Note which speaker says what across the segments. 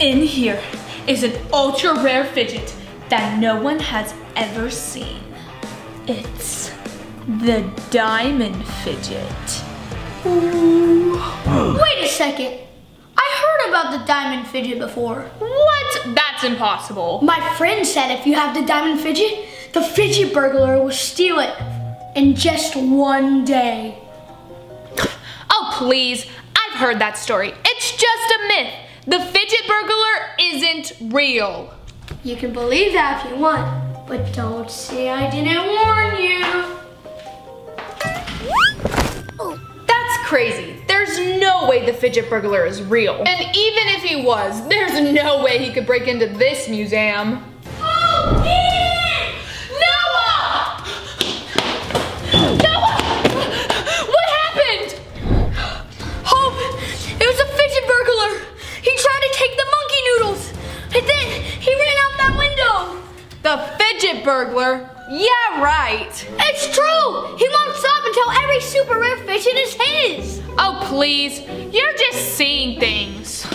Speaker 1: In here is an ultra rare fidget that no one has ever seen. It's the diamond fidget.
Speaker 2: Wait a second. I heard about the diamond fidget before.
Speaker 1: What? That's impossible.
Speaker 2: My friend said if you have the diamond fidget, the fidget burglar will steal it in just one day.
Speaker 1: Oh, please. I've heard that story. It's just a myth. The fidget burglar isn't real.
Speaker 2: You can believe that if you want, but don't say I didn't warn you.
Speaker 1: Oh, that's crazy. There's no way the fidget burglar is real. And even if he was, there's no way he could break into this museum.
Speaker 2: Oh,
Speaker 1: please. You're just seeing things.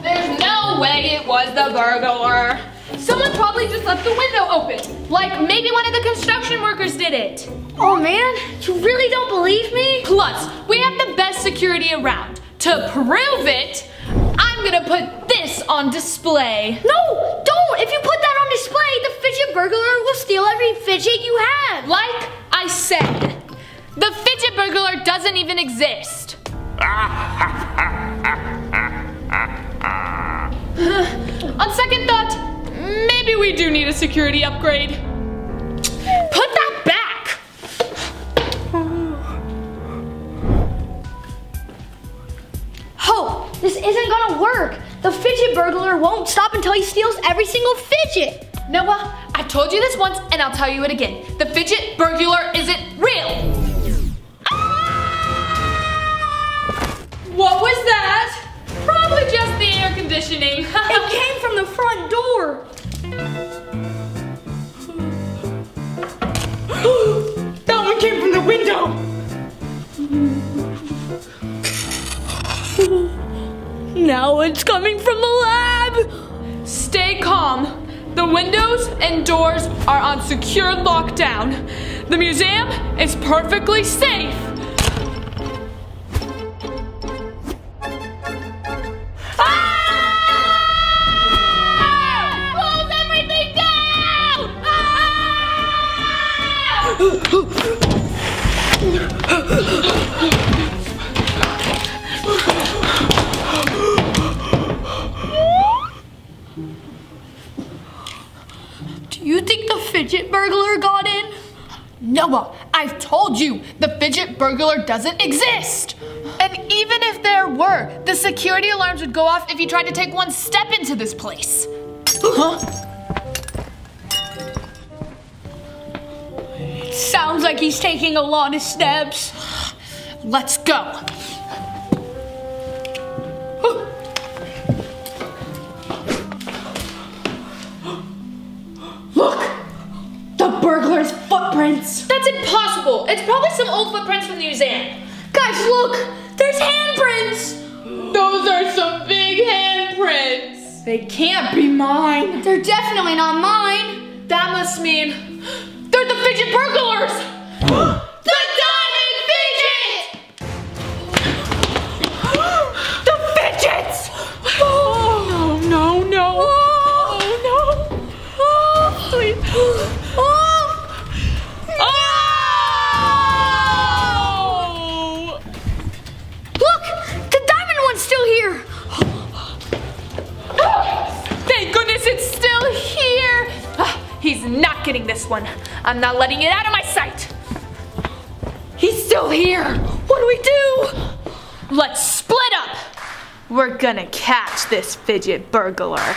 Speaker 1: There's no way it was the burglar. Someone probably just left the window open. Like maybe one of the construction workers did it.
Speaker 2: Oh man, you really don't believe me?
Speaker 1: Plus, we have the best security around. To prove it, I'm gonna put this on display.
Speaker 2: No, don't. If you put that on display, the fidget burglar will steal every fidget you have.
Speaker 1: Like I said, the fidget burglar doesn't even exist. On second thought, maybe we do need a security upgrade. Put that back!
Speaker 2: Hope, this isn't gonna work. The fidget burglar won't stop until he steals every single fidget.
Speaker 1: Noah, I've told you this once and I'll tell you it again. The fidget burglar isn't real. What was that? Probably just the air conditioning.
Speaker 2: It came from the front door.
Speaker 1: that one came from the window.
Speaker 2: Now it's coming from the lab.
Speaker 1: Stay calm. The windows and doors are on secure lockdown. The museum is perfectly safe.
Speaker 2: Fidget burglar got in?
Speaker 1: Noah, I've told you, the fidget burglar doesn't exist. And even if there were, the security alarms would go off if you tried to take one step into this place. Huh?
Speaker 2: Sounds like he's taking a lot of steps.
Speaker 1: Let's go. The burglar's footprints! That's impossible! It's probably some old footprints from the museum.
Speaker 2: Guys, look! There's handprints!
Speaker 1: Those are some big handprints! They can't be mine!
Speaker 2: They're definitely not mine.
Speaker 1: That must mean they're the fidget burglars! not getting this one. I'm not letting it out of my sight. He's still here. What do we do? Let's split up. We're gonna catch this fidget burglar.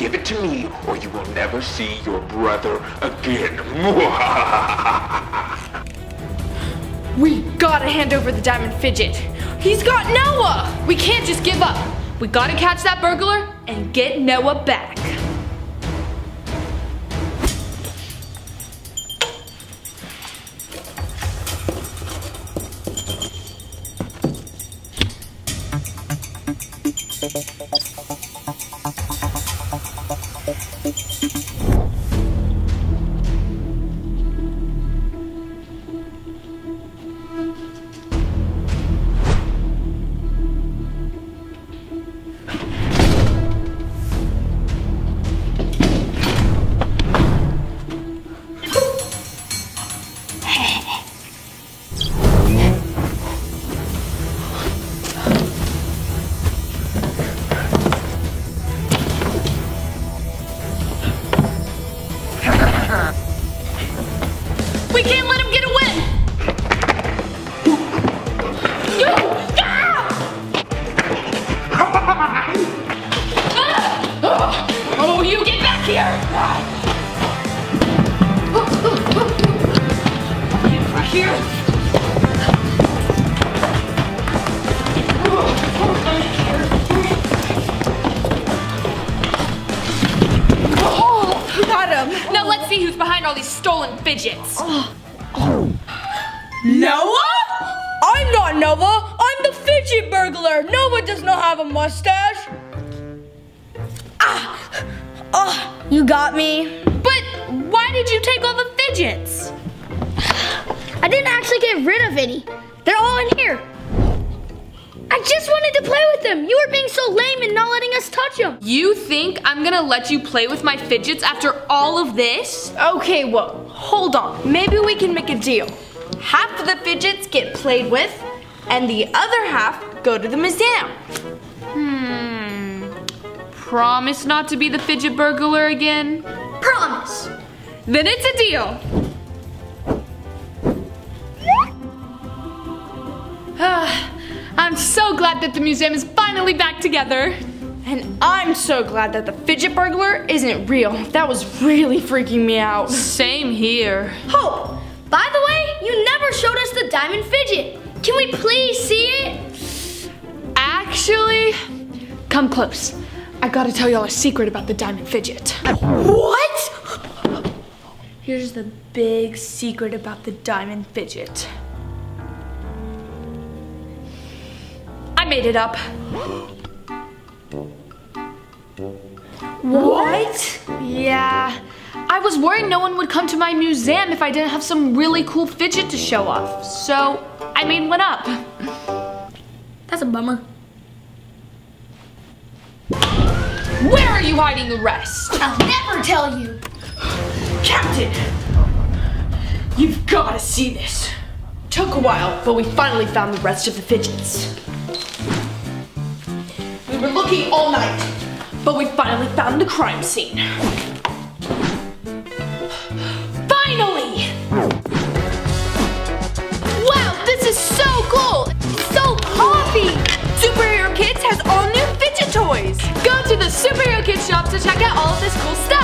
Speaker 3: Give it to me or you will never see your brother again.
Speaker 1: We gotta hand over the diamond fidget. He's got Noah! We can't just give up. We gotta catch that burglar and get Noah back. We behind all these stolen fidgets.
Speaker 2: Noah? I'm not Noah. I'm the fidget burglar. Noah does not have a mustache. Ah! Oh, you got me.
Speaker 1: But why did you take all the fidgets?
Speaker 2: I didn't actually get rid of any. They're all in here. Wanted to play with them. You were being so lame and not letting us touch them.
Speaker 1: You think I'm gonna let you play with my fidgets after all of this?
Speaker 4: Okay, well, hold on. Maybe we can make a deal. Half of the fidgets get played with, and the other half go to the museum.
Speaker 1: Hmm. Promise not to be the fidget burglar again?
Speaker 2: Promise.
Speaker 1: Then it's a deal. Glad that the museum is finally back together.
Speaker 4: And I'm so glad that the fidget burglar isn't real. That was really freaking me out.
Speaker 1: Same here.
Speaker 2: Hope, by the way, you never showed us the diamond fidget. Can we please see it?
Speaker 1: Actually, come close. I gotta tell y'all a secret about the diamond fidget.
Speaker 4: What? Here's the big secret about the diamond fidget.
Speaker 1: Made it up.
Speaker 4: What?
Speaker 1: Yeah. I was worried no one would come to my museum if I didn't have some really cool fidget to show off. So I made one up.
Speaker 2: That's a bummer.
Speaker 1: Where are you hiding the rest?
Speaker 2: I'll never tell you.
Speaker 4: Captain! You've gotta see this. Took a while, but we finally found the rest of the fidgets. We've been looking all night, but we finally found the crime scene.
Speaker 1: Finally! Wow, this is so cool! So
Speaker 2: coffee!
Speaker 4: Superhero Kids has all new fidget toys!
Speaker 1: Go to the Superhero Kids shop to check out all of this cool stuff!